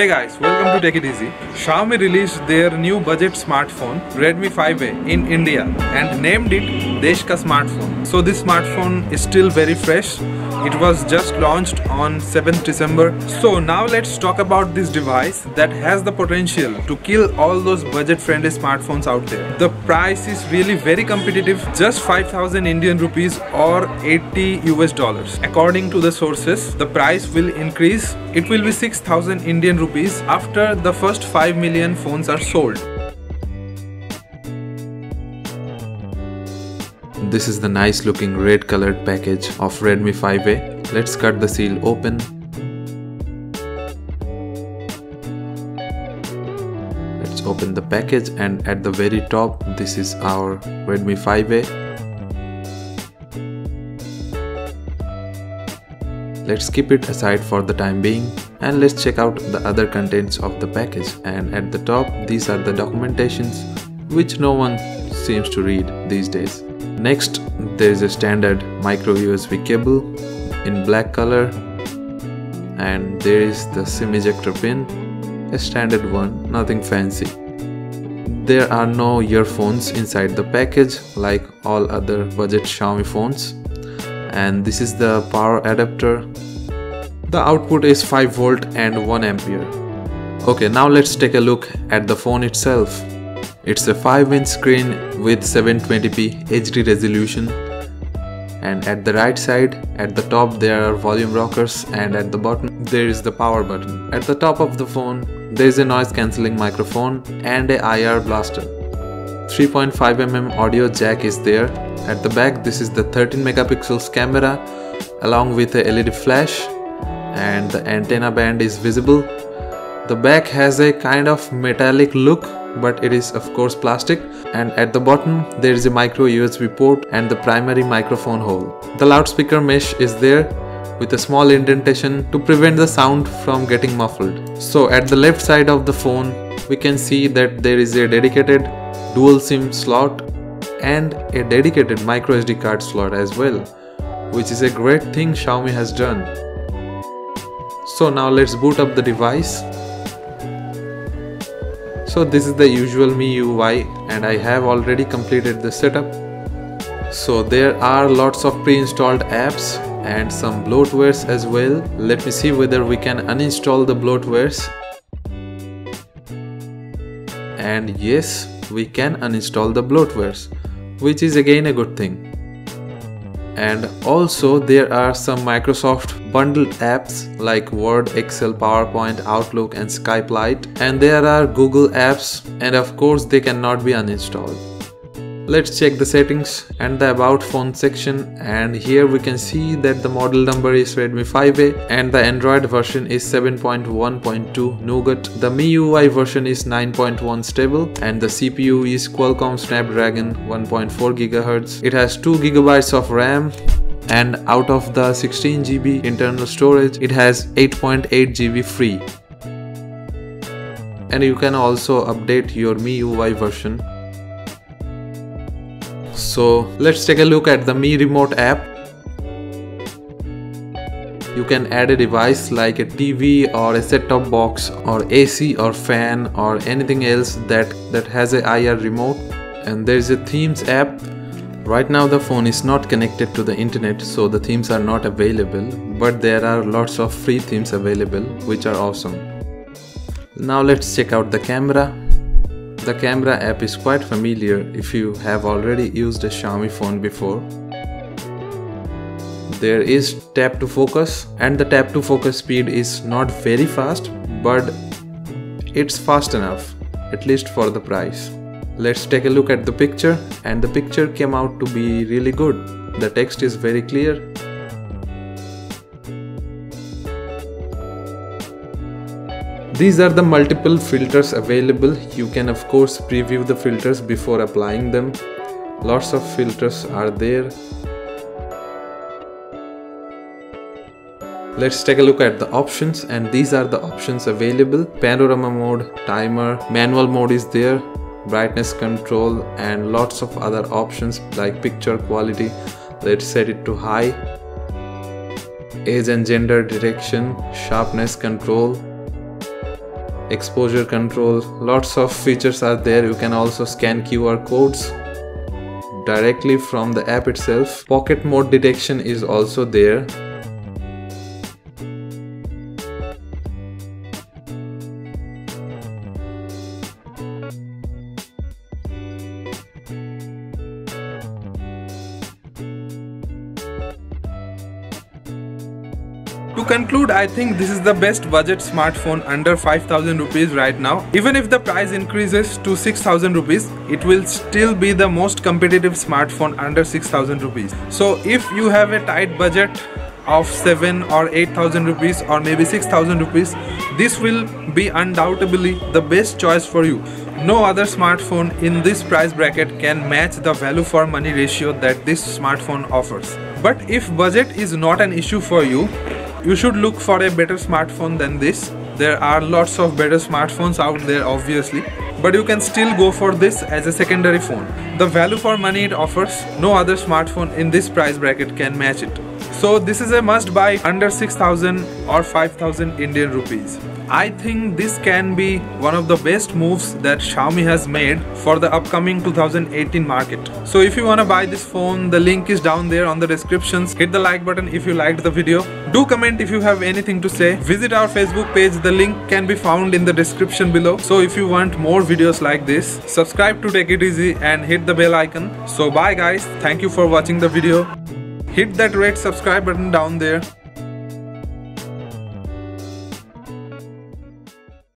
Hey guys, welcome to Tech It Easy. Xiaomi released their new budget smartphone Redmi 5A in India and named it Deshka smartphone. So this smartphone is still very fresh. It was just launched on 7th December. So now let's talk about this device that has the potential to kill all those budget friendly smartphones out there. The price is really very competitive, just 5000 Indian rupees or 80 US dollars. According to the sources, the price will increase. It will be 6000 Indian rupees after the first 5 million phones are sold. This is the nice looking red colored package of Redmi 5A. Let's cut the seal open. Let's open the package and at the very top this is our Redmi 5A. Let's keep it aside for the time being and let's check out the other contents of the package and at the top these are the documentations which no one seems to read these days. Next, there is a standard micro USB cable in black color and there is the SIM ejector pin, a standard one, nothing fancy. There are no earphones inside the package like all other budget Xiaomi phones and this is the power adapter. The output is 5 volt and 1 ampere. Okay, now let's take a look at the phone itself. It's a 5 inch screen with 720p HD resolution and at the right side at the top there are volume rockers and at the bottom there is the power button. At the top of the phone there is a noise cancelling microphone and a IR blaster. 3.5mm audio jack is there. At the back this is the 13 megapixels camera along with a LED flash and the antenna band is visible. The back has a kind of metallic look but it is of course plastic and at the bottom there is a micro USB port and the primary microphone hole. The loudspeaker mesh is there with a small indentation to prevent the sound from getting muffled. So at the left side of the phone we can see that there is a dedicated dual SIM slot and a dedicated micro SD card slot as well which is a great thing Xiaomi has done. So now let's boot up the device so this is the usual MIUI and I have already completed the setup. So there are lots of pre-installed apps and some bloatwares as well. Let me see whether we can uninstall the bloatwares. And yes, we can uninstall the bloatwares, which is again a good thing and also there are some Microsoft bundled apps like Word, Excel, PowerPoint, Outlook and Skype Lite and there are Google apps and of course they cannot be uninstalled. Let's check the settings and the about phone section and here we can see that the model number is Redmi 5A and the Android version is 7.1.2 Nougat. The MIUI version is 9.1 stable and the CPU is Qualcomm Snapdragon 1.4 GHz. It has 2 GB of RAM and out of the 16GB internal storage it has 8.8 GB free. And you can also update your MIUI version so let's take a look at the Mi Remote app. You can add a device like a TV or a set-top box or AC or fan or anything else that, that has a IR remote. And there is a themes app. Right now the phone is not connected to the internet so the themes are not available but there are lots of free themes available which are awesome. Now let's check out the camera. The camera app is quite familiar if you have already used a Xiaomi phone before. There is tap to focus and the tap to focus speed is not very fast but it's fast enough at least for the price. Let's take a look at the picture and the picture came out to be really good. The text is very clear These are the multiple filters available. You can of course preview the filters before applying them. Lots of filters are there. Let's take a look at the options and these are the options available. Panorama mode, timer, manual mode is there, brightness control and lots of other options like picture quality. Let's set it to high. Age and gender detection, sharpness control, exposure control lots of features are there. You can also scan qr codes directly from the app itself. Pocket mode detection is also there To conclude, I think this is the best budget smartphone under 5000 rupees right now. Even if the price increases to 6000 rupees, it will still be the most competitive smartphone under 6000 rupees. So if you have a tight budget of 7 or 8000 rupees or maybe 6000 rupees, this will be undoubtedly the best choice for you. No other smartphone in this price bracket can match the value for money ratio that this smartphone offers. But if budget is not an issue for you, you should look for a better smartphone than this. There are lots of better smartphones out there obviously. But you can still go for this as a secondary phone. The value for money it offers no other smartphone in this price bracket can match it. So this is a must buy under 6000 or 5000 indian rupees I think this can be one of the best moves that Xiaomi has made for the upcoming 2018 market. So if you wanna buy this phone, the link is down there on the descriptions. Hit the like button if you liked the video. Do comment if you have anything to say. Visit our Facebook page, the link can be found in the description below. So if you want more videos like this, subscribe to Tech It Easy and hit the bell icon. So bye guys, thank you for watching the video. Hit that red subscribe button down there